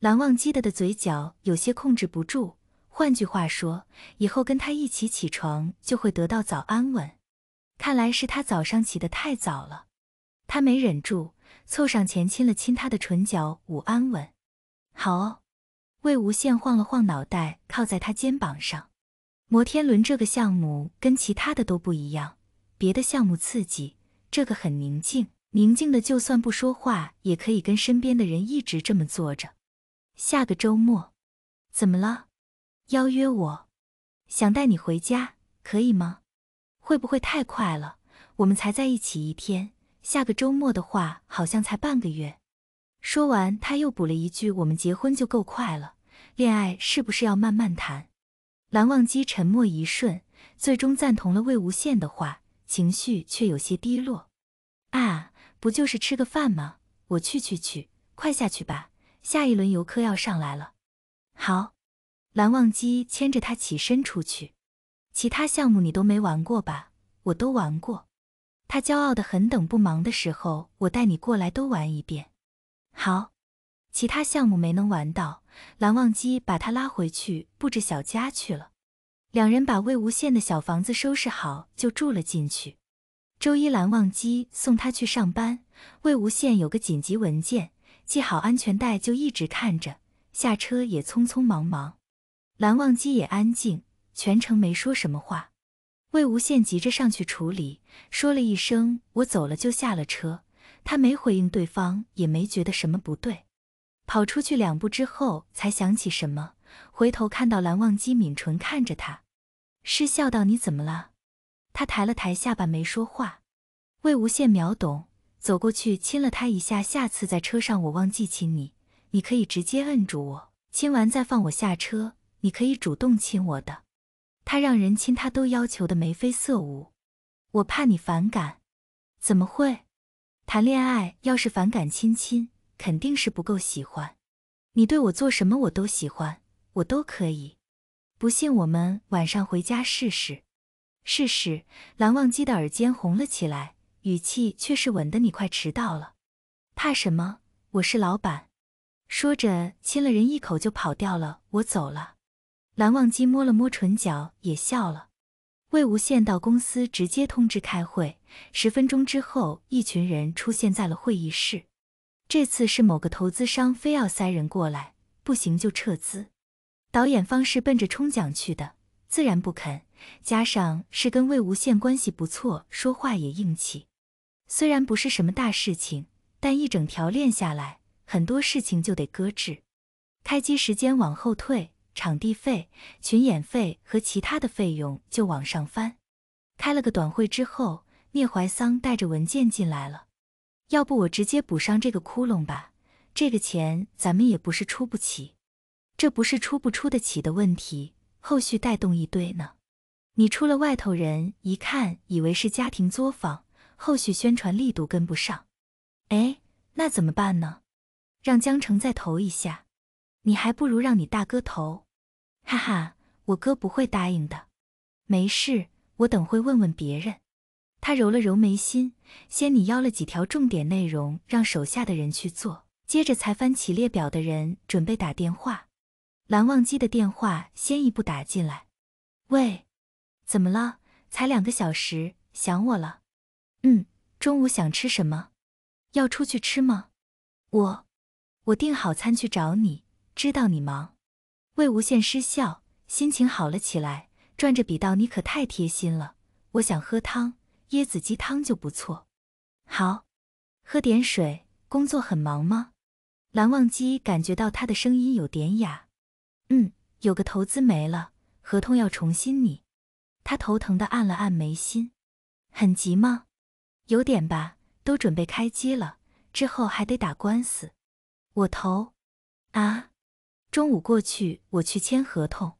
蓝忘机的的嘴角有些控制不住。换句话说，以后跟他一起起床就会得到早安吻。看来是他早上起得太早了。他没忍住，凑上前亲了亲他的唇角，午安吻。好。魏无羡晃了晃脑袋，靠在他肩膀上。摩天轮这个项目跟其他的都不一样，别的项目刺激，这个很宁静，宁静的就算不说话，也可以跟身边的人一直这么坐着。下个周末，怎么了？邀约我，想带你回家，可以吗？会不会太快了？我们才在一起一天，下个周末的话，好像才半个月。说完，他又补了一句：“我们结婚就够快了，恋爱是不是要慢慢谈？”蓝忘机沉默一瞬，最终赞同了魏无羡的话，情绪却有些低落。啊，不就是吃个饭吗？我去去去，快下去吧，下一轮游客要上来了。好。蓝忘机牵着他起身出去。其他项目你都没玩过吧？我都玩过。他骄傲的很。等不忙的时候，我带你过来都玩一遍。好。其他项目没能玩到，蓝忘机把他拉回去布置小家去了。两人把魏无羡的小房子收拾好，就住了进去。周一，蓝忘机送他去上班。魏无羡有个紧急文件，系好安全带就一直看着，下车也匆匆忙忙。蓝忘机也安静，全程没说什么话。魏无羡急着上去处理，说了一声“我走了”就下了车。他没回应对方，也没觉得什么不对。跑出去两步之后，才想起什么，回头看到蓝忘机抿唇看着他，失笑道：“你怎么了？”他抬了抬下巴，没说话。魏无羡秒懂，走过去亲了他一下。下次在车上我忘记亲你，你可以直接摁住我，亲完再放我下车。你可以主动亲我的，他让人亲他都要求的眉飞色舞，我怕你反感。怎么会？谈恋爱要是反感亲亲，肯定是不够喜欢。你对我做什么我都喜欢，我都可以。不信我们晚上回家试试。试试。蓝忘机的耳尖红了起来，语气却是稳的。你快迟到了，怕什么？我是老板。说着亲了人一口就跑掉了。我走了。蓝忘机摸了摸唇角，也笑了。魏无羡到公司直接通知开会。十分钟之后，一群人出现在了会议室。这次是某个投资商非要塞人过来，不行就撤资。导演方是奔着冲奖去的，自然不肯。加上是跟魏无羡关系不错，说话也硬气。虽然不是什么大事情，但一整条练下来，很多事情就得搁置。开机时间往后退。场地费、群演费和其他的费用就往上翻。开了个短会之后，聂怀桑带着文件进来了。要不我直接补上这个窟窿吧？这个钱咱们也不是出不起。这不是出不出得起的问题，后续带动一堆呢。你出了，外头人一看以为是家庭作坊，后续宣传力度跟不上。哎，那怎么办呢？让江城再投一下。你还不如让你大哥投。哈哈，我哥不会答应的。没事，我等会问问别人。他揉了揉眉心，先你邀了几条重点内容，让手下的人去做，接着才翻起列表的人准备打电话。蓝忘机的电话先一步打进来。喂，怎么了？才两个小时，想我了？嗯，中午想吃什么？要出去吃吗？我，我订好餐去找你，知道你忙。魏无羡失笑，心情好了起来，转着笔道：“你可太贴心了，我想喝汤，椰子鸡汤就不错。好，喝点水。工作很忙吗？”蓝忘机感觉到他的声音有点哑。嗯，有个投资没了，合同要重新拟。他头疼的按了按眉心。很急吗？有点吧，都准备开机了，之后还得打官司。我投。啊？中午过去，我去签合同。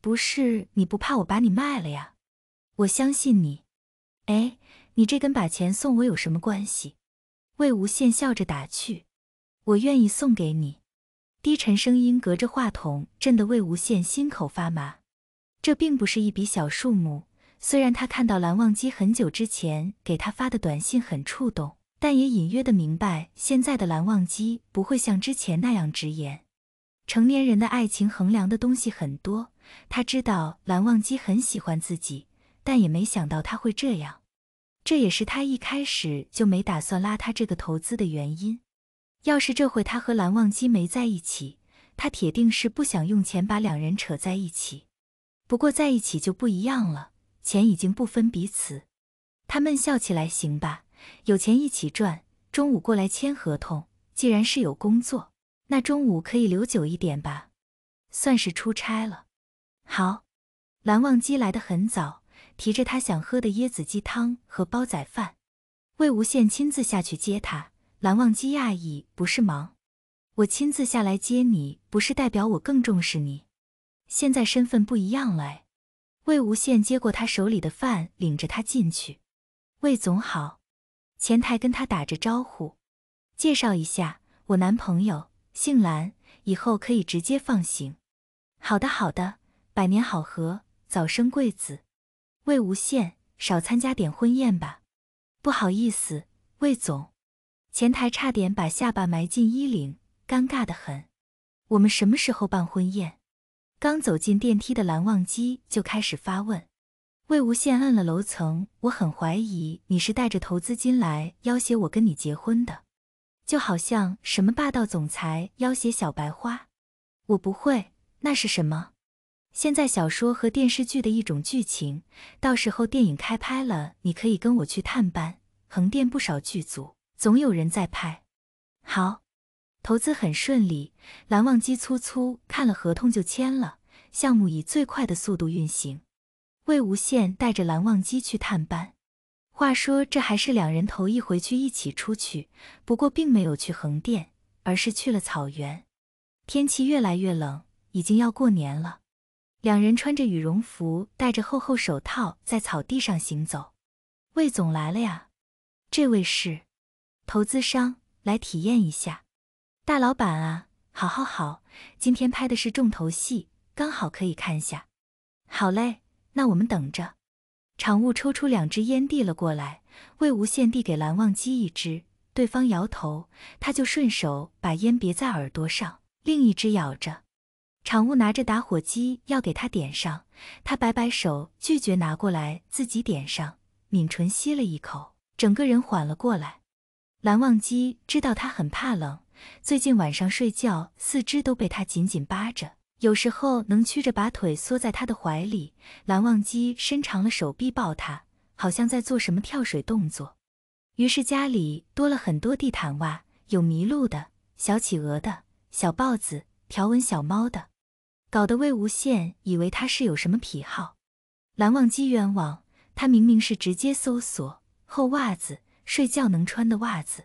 不是你不怕我把你卖了呀？我相信你。哎，你这跟把钱送我有什么关系？魏无羡笑着打趣。我愿意送给你。低沉声音隔着话筒，震得魏无羡心口发麻。这并不是一笔小数目。虽然他看到蓝忘机很久之前给他发的短信很触动，但也隐约的明白，现在的蓝忘机不会像之前那样直言。成年人的爱情衡量的东西很多，他知道蓝忘机很喜欢自己，但也没想到他会这样。这也是他一开始就没打算拉他这个投资的原因。要是这回他和蓝忘机没在一起，他铁定是不想用钱把两人扯在一起。不过在一起就不一样了，钱已经不分彼此。他闷笑起来，行吧，有钱一起赚。中午过来签合同，既然是有工作，那中午可以留久一点吧，算是出差了。好，蓝忘机来得很早，提着他想喝的椰子鸡汤和煲仔饭。魏无羡亲自下去接他。蓝忘机讶异：“不是忙，我亲自下来接你，不是代表我更重视你？现在身份不一样了。”，魏无羡接过他手里的饭，领着他进去。魏总好，前台跟他打着招呼，介绍一下，我男朋友姓蓝，以后可以直接放行。好的好的，百年好合，早生贵子。魏无羡，少参加点婚宴吧。不好意思，魏总。前台差点把下巴埋进衣领，尴尬的很。我们什么时候办婚宴？刚走进电梯的蓝忘机就开始发问。魏无羡摁了楼层，我很怀疑你是带着投资金来要挟我跟你结婚的，就好像什么霸道总裁要挟小白花。我不会，那是什么？现在小说和电视剧的一种剧情，到时候电影开拍了，你可以跟我去探班，横店不少剧组。总有人在拍，好，投资很顺利。蓝忘机粗粗看了合同就签了，项目以最快的速度运行。魏无羡带着蓝忘机去探班。话说这还是两人头一回去一起出去，不过并没有去横店，而是去了草原。天气越来越冷，已经要过年了。两人穿着羽绒服，戴着厚厚手套，在草地上行走。魏总来了呀，这位是。投资商来体验一下，大老板啊，好好好，今天拍的是重头戏，刚好可以看下。好嘞，那我们等着。场务抽出两支烟递了过来，魏无羡递给蓝忘机一支，对方摇头，他就顺手把烟别在耳朵上，另一支咬着。场务拿着打火机要给他点上，他摆摆手拒绝拿过来，自己点上，抿唇吸了一口，整个人缓了过来。蓝忘机知道他很怕冷，最近晚上睡觉四肢都被他紧紧扒着，有时候能屈着把腿缩在他的怀里。蓝忘机伸长了手臂抱他，好像在做什么跳水动作。于是家里多了很多地毯袜，有麋鹿的、小企鹅的、小豹子、条纹小猫的，搞得魏无羡以为他是有什么癖好。蓝忘机冤枉，他明明是直接搜索厚袜子。睡觉能穿的袜子，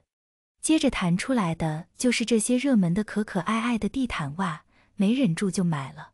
接着弹出来的就是这些热门的可可爱爱的地毯袜，没忍住就买了。